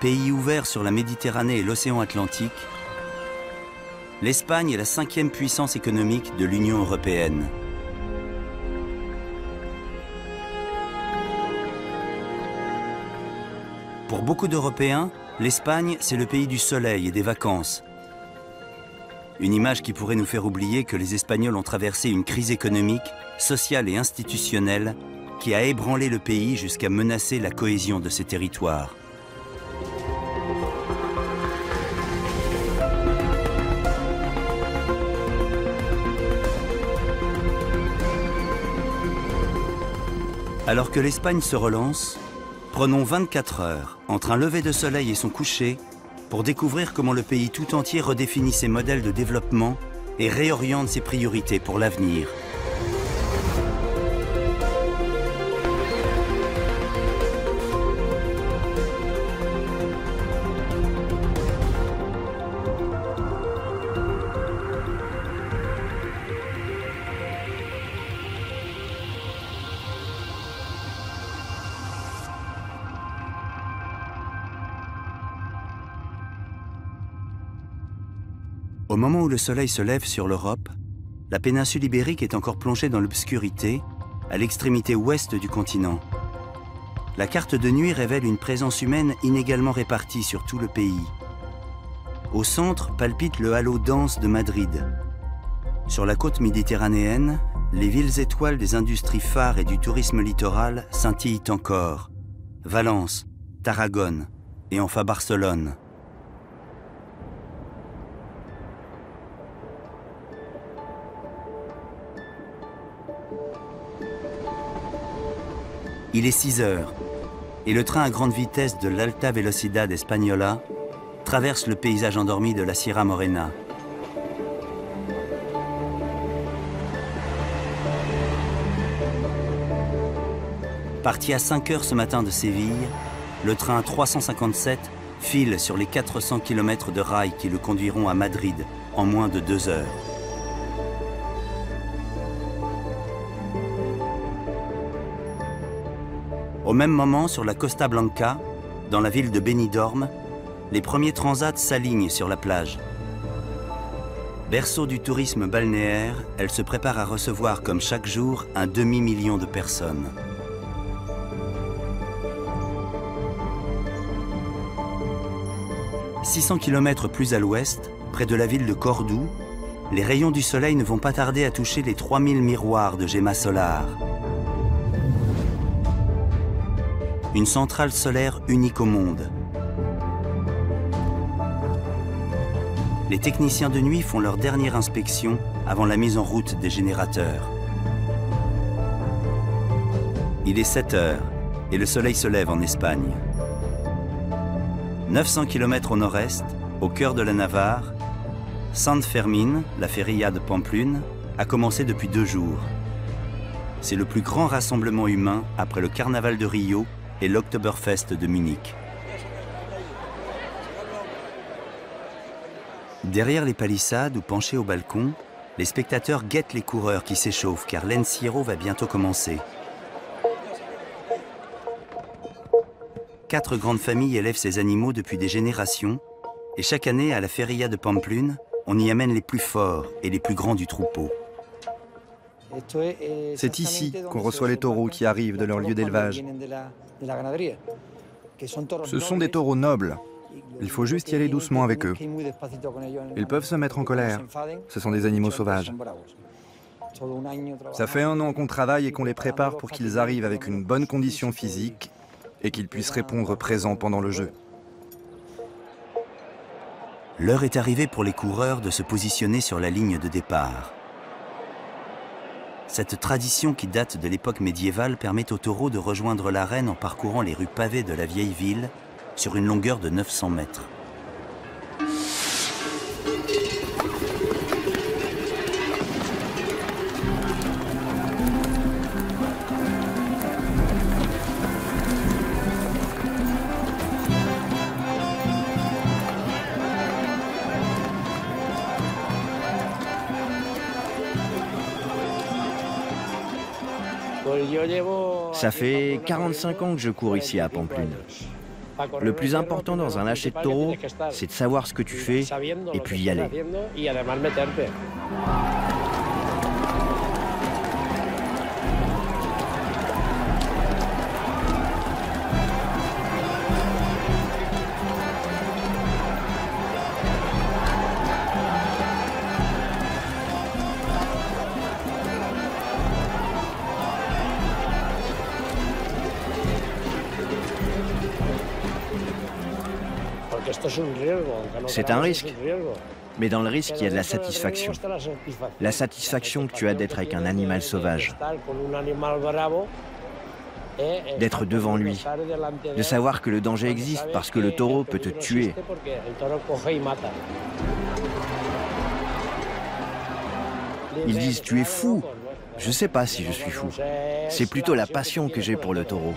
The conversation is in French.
pays ouvert sur la Méditerranée et l'océan Atlantique, l'Espagne est la cinquième puissance économique de l'Union européenne. Pour beaucoup d'Européens, l'Espagne, c'est le pays du soleil et des vacances. Une image qui pourrait nous faire oublier que les Espagnols ont traversé une crise économique, sociale et institutionnelle qui a ébranlé le pays jusqu'à menacer la cohésion de ses territoires. Alors que l'Espagne se relance, prenons 24 heures entre un lever de soleil et son coucher pour découvrir comment le pays tout entier redéfinit ses modèles de développement et réoriente ses priorités pour l'avenir. Au moment où le soleil se lève sur l'Europe, la péninsule ibérique est encore plongée dans l'obscurité, à l'extrémité ouest du continent. La carte de nuit révèle une présence humaine inégalement répartie sur tout le pays. Au centre palpite le halo dense de Madrid. Sur la côte méditerranéenne, les villes étoiles des industries phares et du tourisme littoral scintillent encore. Valence, Tarragone et enfin Barcelone. Il est 6 heures et le train à grande vitesse de l'Alta Velocidad Española traverse le paysage endormi de la Sierra Morena. Parti à 5 heures ce matin de Séville, le train 357 file sur les 400 km de rails qui le conduiront à Madrid en moins de 2 heures. Au même moment, sur la Costa Blanca, dans la ville de Benidorm, les premiers transats s'alignent sur la plage. Berceau du tourisme balnéaire, elle se prépare à recevoir comme chaque jour un demi-million de personnes. « 600 km plus à l'ouest, près de la ville de Cordoue, les rayons du soleil ne vont pas tarder à toucher les 3000 miroirs de Gemma Solar. Une centrale solaire unique au monde. Les techniciens de nuit font leur dernière inspection avant la mise en route des générateurs. Il est 7 heures et le soleil se lève en Espagne. 900 km au nord-est, au cœur de la Navarre, San Fermin, la feria de Pamplune, a commencé depuis deux jours. C'est le plus grand rassemblement humain après le carnaval de Rio et l'Oktoberfest de Munich. Derrière les palissades ou penchés au balcon, les spectateurs guettent les coureurs qui s'échauffent car l'Encierro va bientôt commencer. Quatre grandes familles élèvent ces animaux depuis des générations et chaque année à la feria de Pamplune, on y amène les plus forts et les plus grands du troupeau. C'est ici qu'on reçoit les taureaux qui arrivent de leur lieu d'élevage. Ce sont des taureaux nobles. Il faut juste y aller doucement avec eux. Ils peuvent se mettre en colère. Ce sont des animaux sauvages. Ça fait un an qu'on travaille et qu'on les prépare pour qu'ils arrivent avec une bonne condition physique et qu'ils puissent répondre présent pendant le jeu. L'heure est arrivée pour les coureurs de se positionner sur la ligne de départ. Cette tradition qui date de l'époque médiévale permet aux taureaux de rejoindre l'arène en parcourant les rues pavées de la vieille ville sur une longueur de 900 mètres. Ça fait 45 ans que je cours ici à Pamplune. Le plus important dans un lâcher de taureau, c'est de savoir ce que tu fais et puis y aller. C'est un risque. Mais dans le risque, il y a de la satisfaction. La satisfaction que tu as d'être avec un animal sauvage. D'être devant lui. De savoir que le danger existe parce que le taureau peut te tuer. Ils disent tu es fou. Je ne sais pas si je suis fou. C'est plutôt la passion que j'ai pour le taureau.